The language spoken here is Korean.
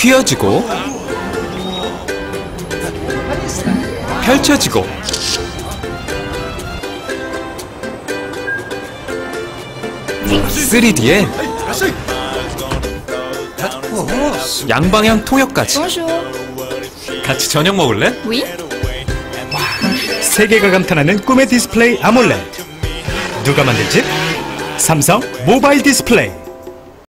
휘어지고 펼쳐지고 three D에 양방향 통역까지 같이 저녁 먹을래? Oui. 세계가 감탄하는 꿈의 디스플레이 AMOLED 누가 만들지? 삼성 모바일 디스플레이